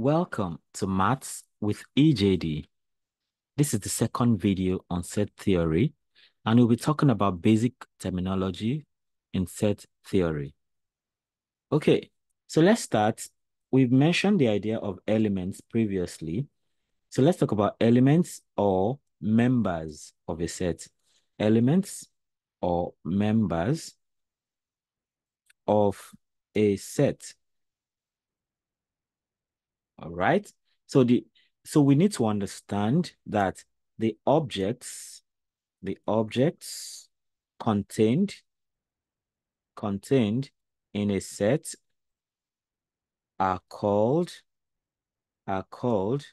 Welcome to Maths with EJD. This is the second video on set theory, and we'll be talking about basic terminology in set theory. Okay, so let's start. We've mentioned the idea of elements previously. So let's talk about elements or members of a set. Elements or members of a set. All right. So the so we need to understand that the objects, the objects contained contained in a set are called are called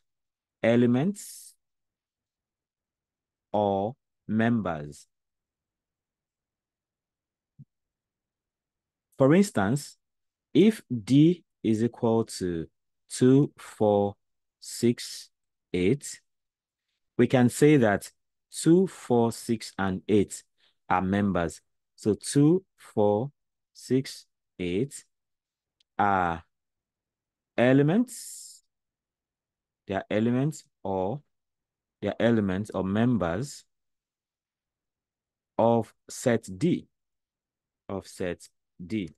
elements or members. For instance, if D is equal to two, four, six, eight, we can say that two, four, six, and eight are members. So two, four, six, eight are elements. They are elements or they are elements or members of set D. Of set D.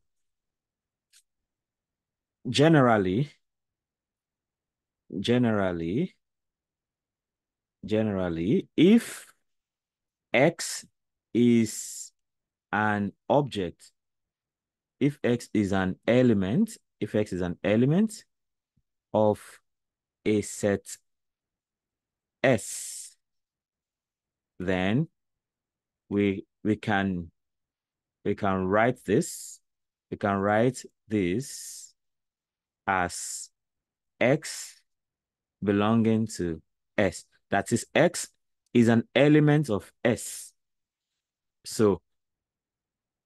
Generally, generally, generally, if X is an object, if X is an element, if X is an element of a set S, then we we can we can write this, we can write this as X belonging to S. That is, X is an element of S. So,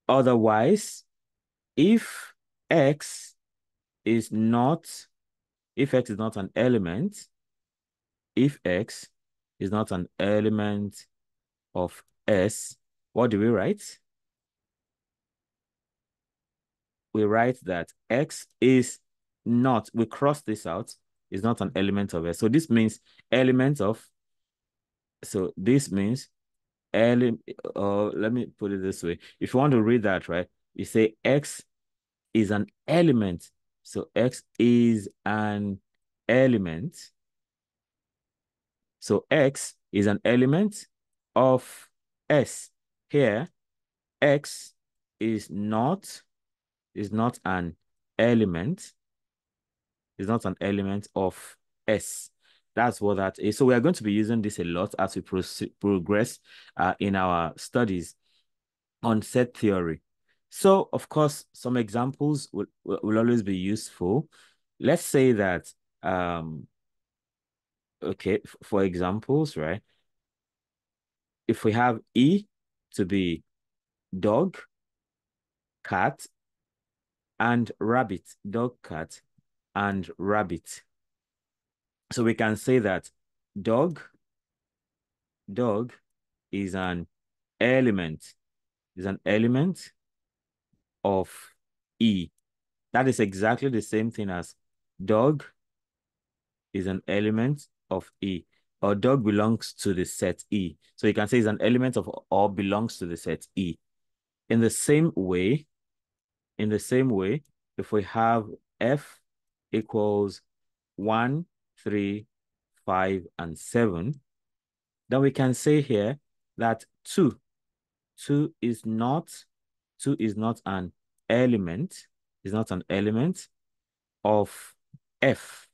otherwise, if X is not, if X is not an element, if X is not an element of S, what do we write? We write that X is not, we cross this out, is not an element of S. So this means element of, so this means element, uh, let me put it this way. If you want to read that, right, you say X is an element. So X is an element. So X is an element of S. Here, X is not, is not an element is not an element of S. That's what that is. So we are going to be using this a lot as we progress uh, in our studies on set theory. So, of course, some examples will, will always be useful. Let's say that, um, okay, for examples, right? If we have E to be dog, cat, and rabbit, dog, cat, and rabbit. So we can say that dog, dog is an element, is an element of E. That is exactly the same thing as dog is an element of E. Or dog belongs to the set E. So you can say it's an element of or belongs to the set E. In the same way, in the same way, if we have F equals 1, 3, 5, and 7, then we can say here that 2, 2 is not, 2 is not an element, is not an element of F,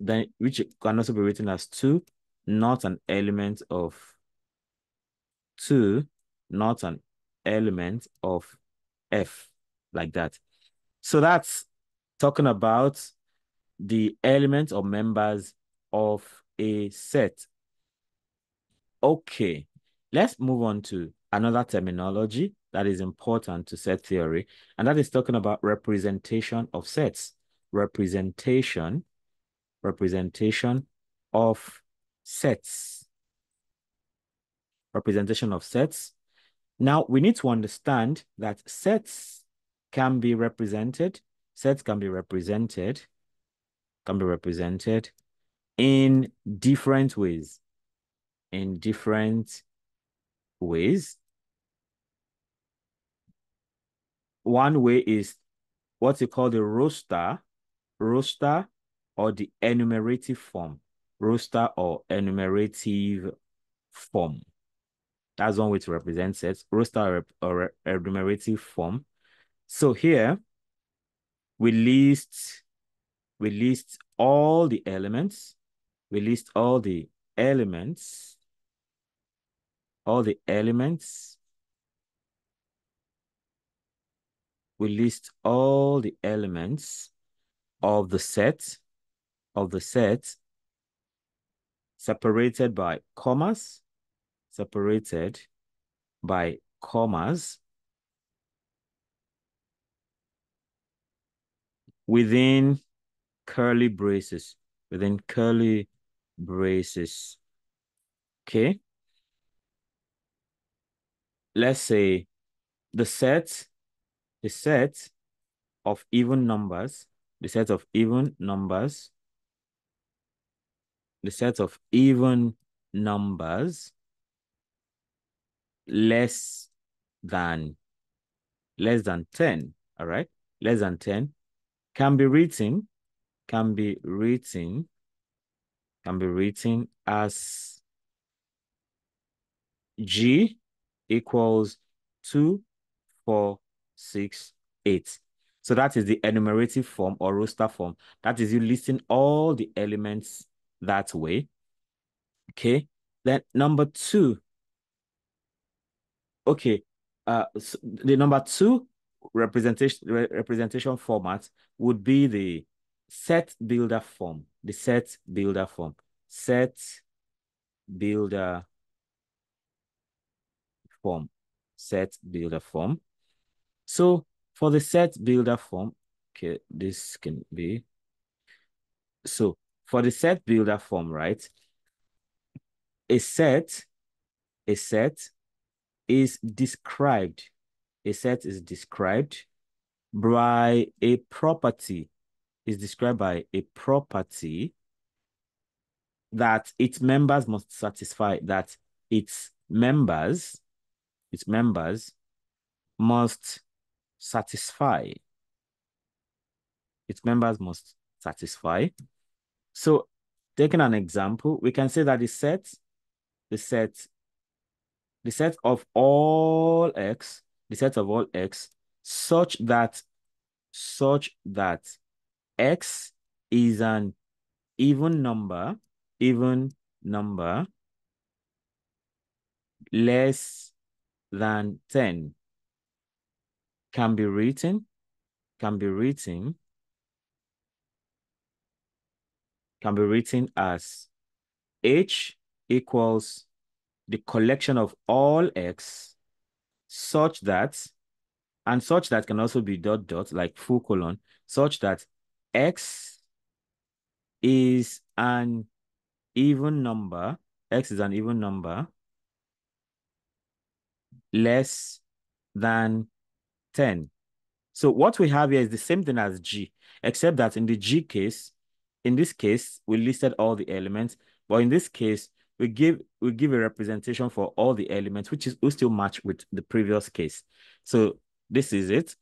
then which can also be written as 2, not an element of 2, not an element of F, like that. So that's talking about the elements or members of a set. Okay, let's move on to another terminology that is important to set theory, and that is talking about representation of sets. Representation, representation of sets. Representation of sets. Now, we need to understand that sets can be represented Sets can be represented can be represented in different ways. In different ways. One way is what you call the roster, roster or the enumerative form, roster or enumerative form. That's one way to represent sets, roster or enumerative form. So here we list we list all the elements, we list all the elements, all the elements. We list all the elements of the set, of the set, separated by commas, separated by commas within curly braces, within curly braces. Okay. Let's say the set, the set of even numbers, the set of even numbers, the set of even numbers less than less than 10 all right less than 10 can be written can be written can be written as g equals 2 4 6 8 so that is the enumerative form or roster form. That is you listing all the elements that way. Okay then number two. Okay uh so the number two representation re representation format would be the set builder form the set builder form. Set builder form. Set builder form. So for the set builder form okay this can be so for the set builder form right a set a set is described, a set is described by a property, is described by a property that its members must satisfy, that its members, its members must satisfy. Its members must satisfy. So taking an example, we can say that the set, the set the set of all x, the set of all x, such that such that x is an even number, even number less than 10 can be written, can be written, can be written as h equals the collection of all x such that, and such that can also be dot dot, like full colon, such that x is an even number, x is an even number less than 10. So what we have here is the same thing as G, except that in the G case, in this case, we listed all the elements, but in this case, we give we give a representation for all the elements, which is still match with the previous case. So this is it.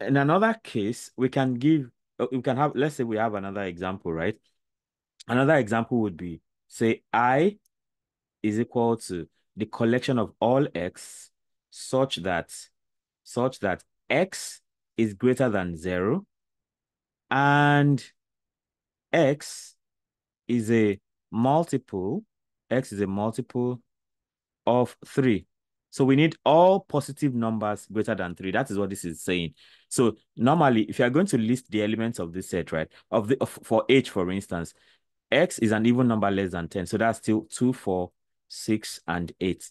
In another case, we can give uh, we can have let's say we have another example, right? Another example would be say I is equal to the collection of all x such that such that x is greater than zero and x is a multiple, x is a multiple of 3. So we need all positive numbers greater than 3. That is what this is saying. So normally, if you are going to list the elements of this set, right, of the of, for h, for instance, x is an even number less than 10. So that's still 2, 4, 6, and 8.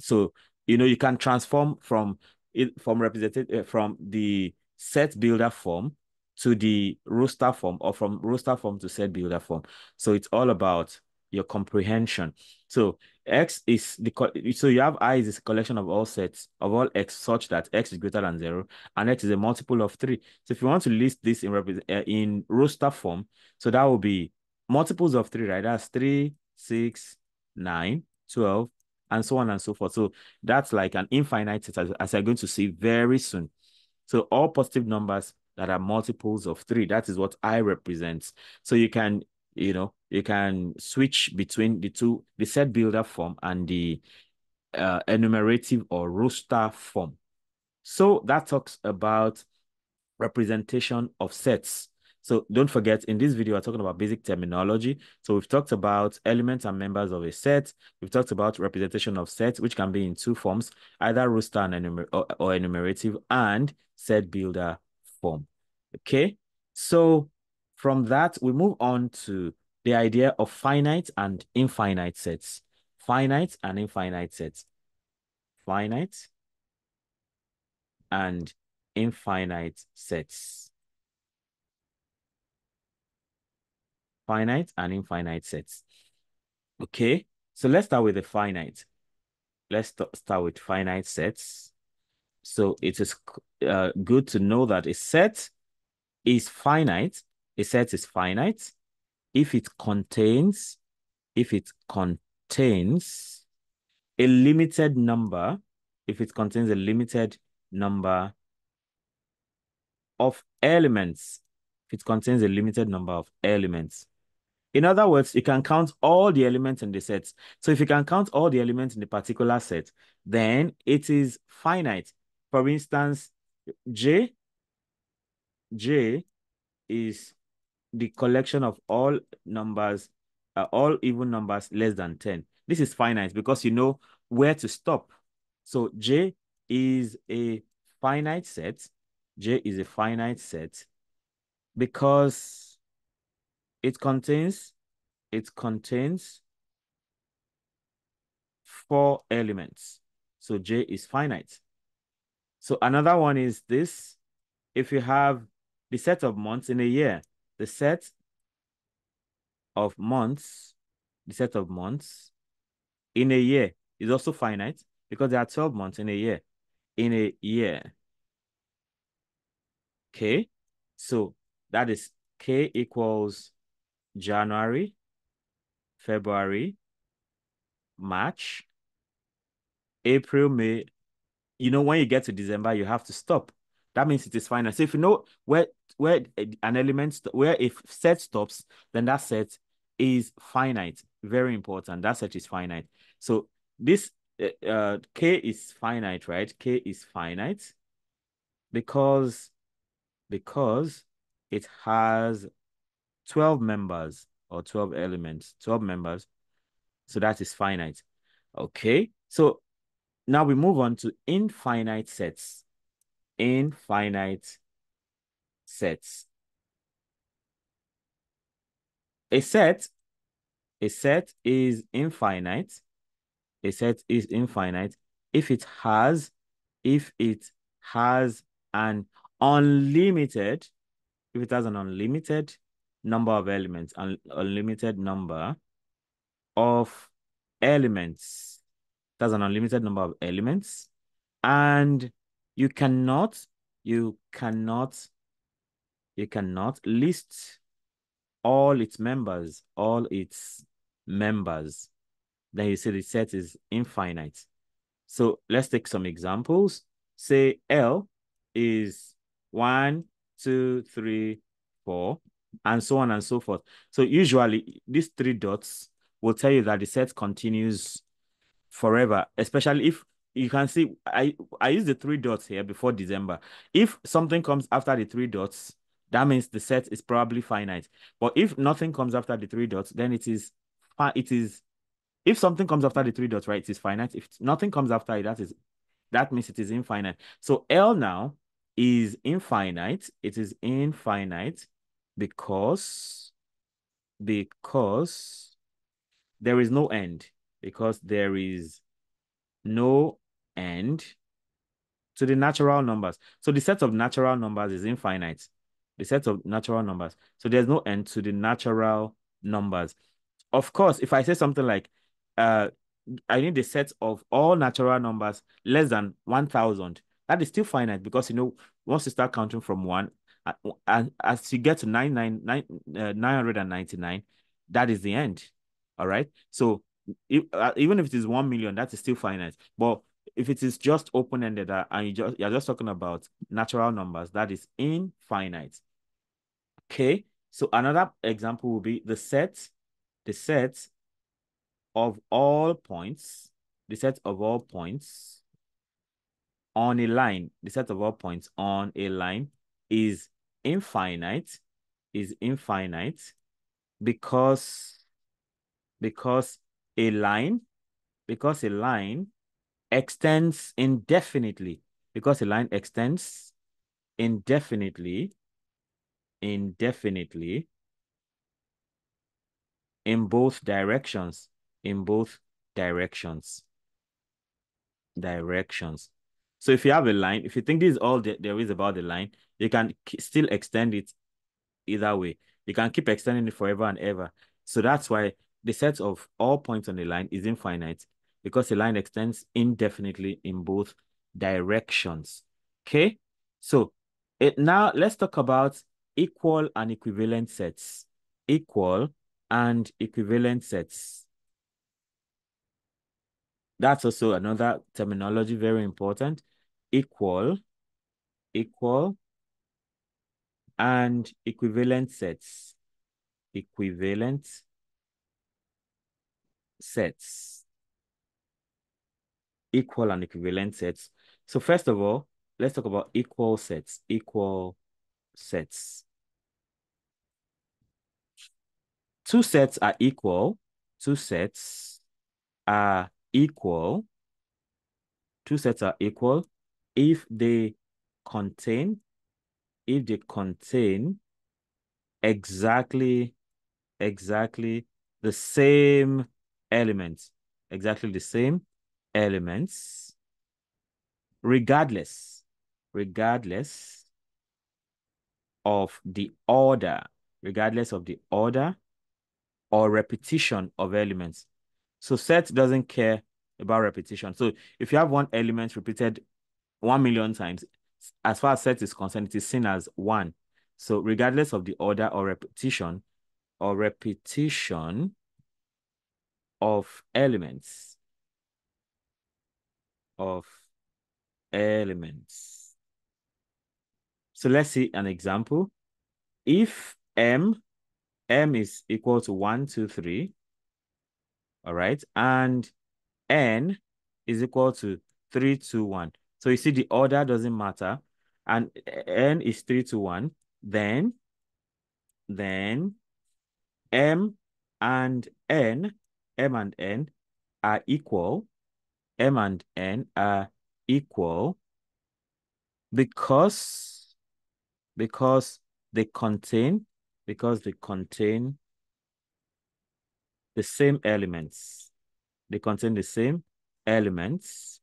So, you know, you can transform from it from represented uh, from the set builder form to the roster form or from roster form to set builder form. So it's all about your comprehension. So x is the so you have i is a collection of all sets of all x such that x is greater than zero and x is a multiple of three. So if you want to list this in uh, in roster form, so that will be multiples of three, right? That's three, six, nine, 12, and so on and so forth. So that's like an infinite set as, as you're going to see very soon. So all positive numbers that are multiples of three, that is what I represents. So you can, you know, you can switch between the two, the set builder form and the uh, enumerative or roster form. So that talks about representation of sets. So don't forget, in this video, we're talking about basic terminology. So we've talked about elements and members of a set. We've talked about representation of sets, which can be in two forms, either roster and enumer or, or enumerative and set builder form. Okay, so from that, we move on to the idea of finite and infinite sets. Finite and infinite sets. Finite and infinite sets. Finite and infinite sets. Okay, so let's start with the finite. Let's start with finite sets. So it is uh, good to know that a set is finite. A set is finite if it contains, if it contains a limited number, if it contains a limited number of elements, if it contains a limited number of elements. In other words, you can count all the elements in the set. So if you can count all the elements in the particular set, then it is finite. For instance, J, J is the collection of all numbers, uh, all even numbers less than 10. This is finite because you know where to stop. So J is a finite set. J is a finite set because it contains it contains four elements. So J is finite. So another one is this. If you have the set of months in a year, the set of months, the set of months in a year is also finite because there are 12 months in a year. In a year. Okay. So that is K equals January, February, March, April, May. You know, when you get to December, you have to stop. That means it is finite. So if you know where where an element where if set stops, then that set is finite. Very important. That set is finite. So this uh k is finite, right? K is finite because because it has 12 members or 12 elements, 12 members. So that is finite. Okay. So now we move on to infinite sets. Infinite sets. A set, a set is infinite. A set is infinite if it has, if it has an unlimited, if it has an unlimited number of elements, un unlimited number of elements. It has an unlimited number of elements. And you cannot, you cannot, you cannot list all its members, all its members. Then you see the set is infinite. So let's take some examples. Say L is one, two, three, four, and so on and so forth. So usually these three dots will tell you that the set continues forever, especially if you can see I I use the three dots here before December. If something comes after the three dots, that means the set is probably finite. But if nothing comes after the three dots, then it is it is if something comes after the three dots, right, it is finite. If nothing comes after it, that is that means it is infinite. So L now is infinite. It is infinite because because there is no end because there is no end to the natural numbers. So the set of natural numbers is infinite. The set of natural numbers. So there's no end to the natural numbers. of course, if I say something like, uh, I need the set of all natural numbers less than 1,000, that is still finite because, you know, once you start counting from one, and as you get to 999, uh, 999, that is the end. All right. So if, uh, even if it is 1 million, that is still finite. But if it is just open-ended uh, and you just you're just talking about natural numbers, that is infinite. Okay. So another example will be the set, the set of all points, the set of all points on a line, the set of all points on a line is infinite, is infinite because because a line, because a line extends indefinitely, because a line extends indefinitely, indefinitely in both directions, in both directions, directions. So if you have a line, if you think this is all there is about the line, you can still extend it either way. You can keep extending it forever and ever. So that's why the set of all points on the line is infinite because the line extends indefinitely in both directions. Okay, so it, now let's talk about equal and equivalent sets. Equal and equivalent sets. That's also another terminology, very important. Equal, equal, and equivalent sets. Equivalent sets. Equal and equivalent sets. So first of all, let's talk about equal sets. Equal sets. Two sets are equal. Two sets are equal. Two sets are equal if they contain, if they contain exactly, exactly the same elements, exactly the same elements, regardless, regardless of the order, regardless of the order or repetition of elements. So set doesn't care about repetition. So if you have one element repeated one million times, as far as set is concerned, it is seen as one. So regardless of the order or repetition or repetition of elements of elements. So let's see an example. If M, M is equal to one, two, three, all right, and N is equal to three, two, one. So you see the order doesn't matter, and N is three to one, then, then M and N M and N are equal. M and N are equal because because they contain because they contain the same elements. They contain the same elements.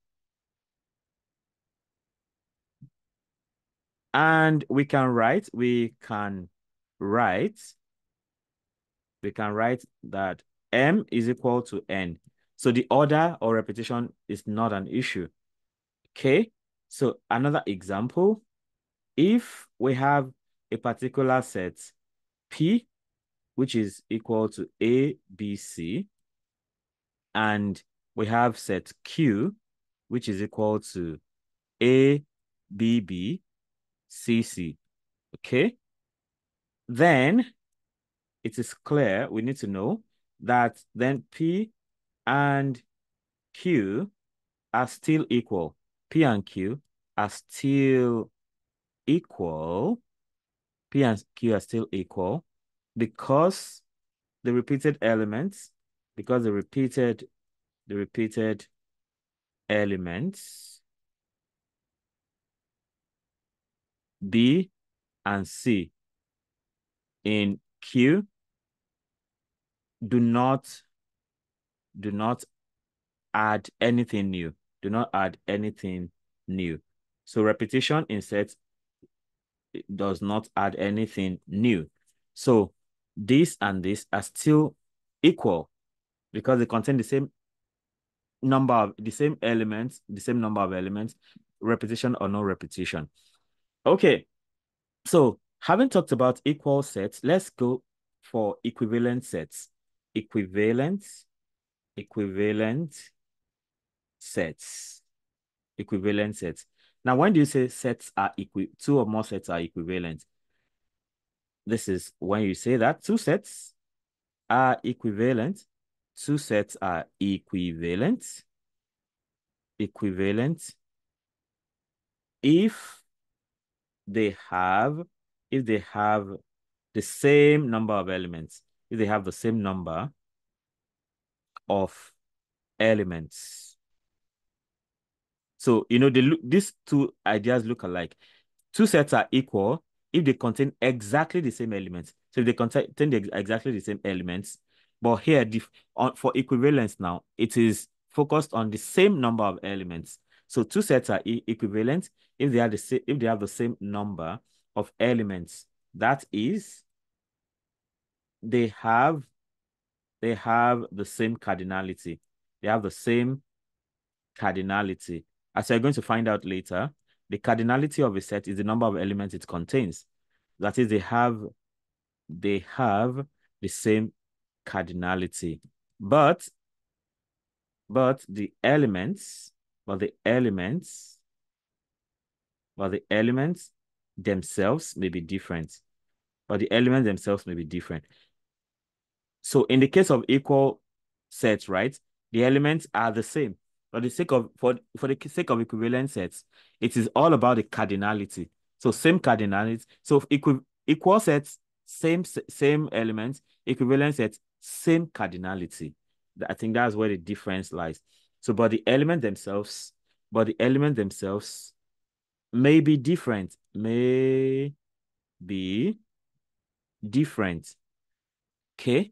And we can write, we can write, we can write that M is equal to N. So the order or repetition is not an issue. Okay, so another example, if we have a particular set P, which is equal to A, B, C, and we have set Q, which is equal to A, B, B, C, C, okay? Then it is clear, we need to know that then P and Q are still equal. P and Q are still equal. P and Q are still equal because the repeated elements, because the repeated, the repeated elements B and C in Q do not do not add anything new. Do not add anything new. So repetition in sets does not add anything new. So this and this are still equal because they contain the same number of the same elements, the same number of elements, repetition or no repetition. Okay, so having talked about equal sets, let's go for equivalent sets. Equivalent, equivalent sets. Equivalent sets. Now, when do you say sets are equal, two or more sets are equivalent? This is when you say that two sets are equivalent. Two sets are equivalent. Equivalent. If they have, if they have the same number of elements, if they have the same number of elements. So, you know, they look, these two ideas look alike. Two sets are equal if they contain exactly the same elements. So if they contain the, exactly the same elements, but here the, on, for equivalence now, it is focused on the same number of elements. So two sets are e equivalent if they are the if they have the same number of elements. That is, they have they have the same cardinality. They have the same cardinality. As you're going to find out later, the cardinality of a set is the number of elements it contains. That is, they have they have the same cardinality. But but the elements, but the elements, but the elements themselves may be different. But the elements themselves may be different. So in the case of equal sets, right, the elements are the same. For the sake of for for the sake of equivalent sets, it is all about the cardinality. So same cardinality. So equal equal sets, same same elements. Equivalent sets, same cardinality. I think that's where the difference lies. So, but the element themselves, but the element themselves may be different. May be different. Okay.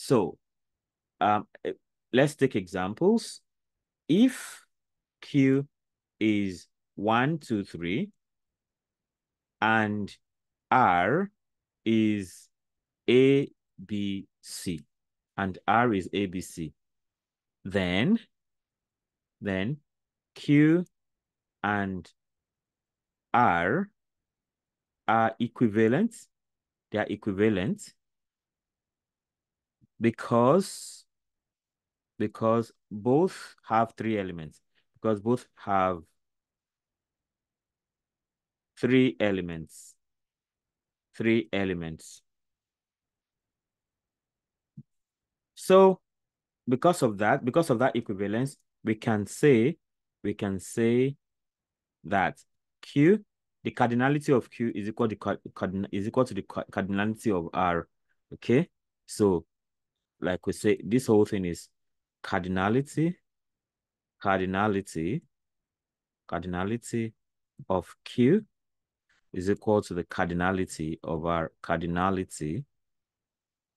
So, um, eh, let's take examples. If Q is one, two, three, and R is A, B, C, and R is A, B, C, then, then Q and R are equivalent. They are equivalent because because both have three elements. Because both have three elements. Three elements. So because of that because of that equivalence we can say we can say that q the cardinality of q is equal to is equal to the cardinality of r. Okay? So like we say, this whole thing is cardinality, cardinality, cardinality of Q is equal to the cardinality of our cardinality,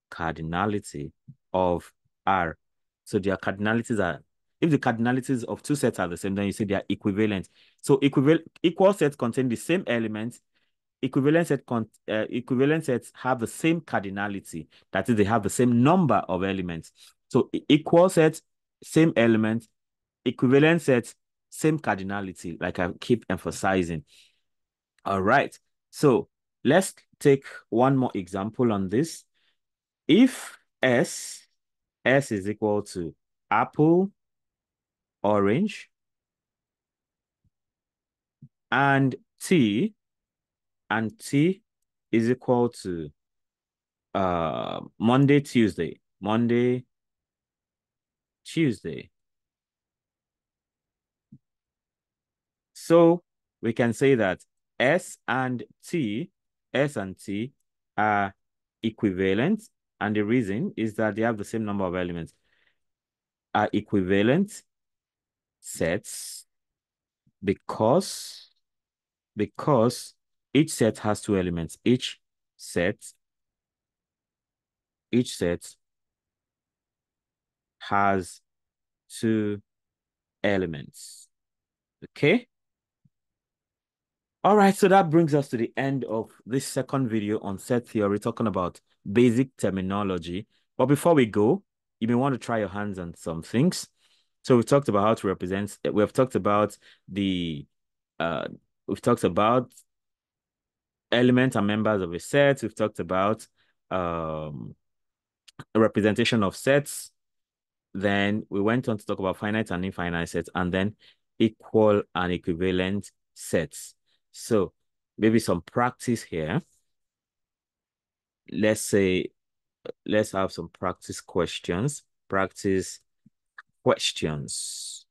cardinality of R. So their cardinalities are, if the cardinalities of two sets are the same, then you say they are equivalent. So equivalent equal sets contain the same elements equivalent set uh, equivalent sets have the same cardinality. That is, they have the same number of elements. So equal sets, same element, equivalent sets, same cardinality, like I keep emphasizing. All right. So let's take one more example on this. If S, S is equal to apple, orange, and T and T is equal to uh Monday, Tuesday, Monday, Tuesday. So we can say that S and T, S and T are equivalent. And the reason is that they have the same number of elements. Are equivalent sets because because each set has two elements. Each set, each set has two elements. Okay? All right, so that brings us to the end of this second video on set theory, talking about basic terminology. But before we go, you may want to try your hands on some things. So we've talked about how to represent, we've talked about the, uh, we've talked about elements and members of a set. We've talked about um, representation of sets. Then we went on to talk about finite and infinite sets, and then equal and equivalent sets. So maybe some practice here. Let's say, let's have some practice questions. Practice questions.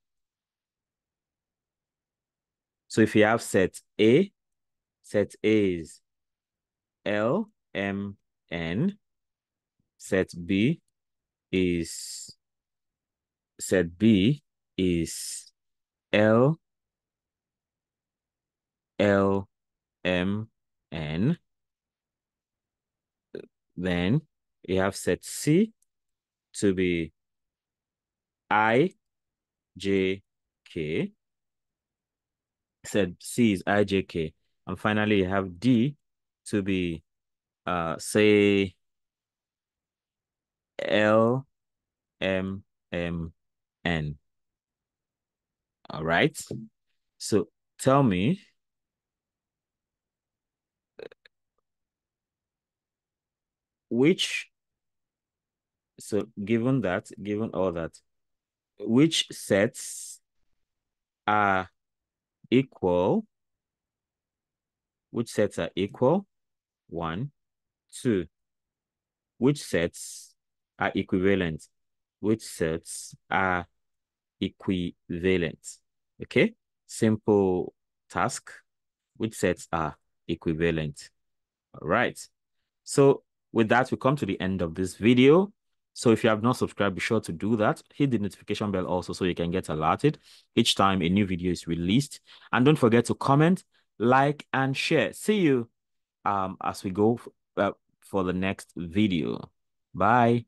So if you have set A, set A is L, M, N. Set B is, set B is L, L, M, N. Then you have set C to be I, J, K. Set C is I, J, K. And finally, you have D to be, uh, say, L, M, M, N. All right. So tell me, which, so given that, given all that, which sets are equal, which sets are equal? One, two. Which sets are equivalent? Which sets are equivalent? Okay, simple task. Which sets are equivalent? All right. So with that, we come to the end of this video. So if you have not subscribed, be sure to do that. Hit the notification bell also so you can get alerted each time a new video is released. And don't forget to comment, like, and share. See you um, as we go uh, for the next video. Bye.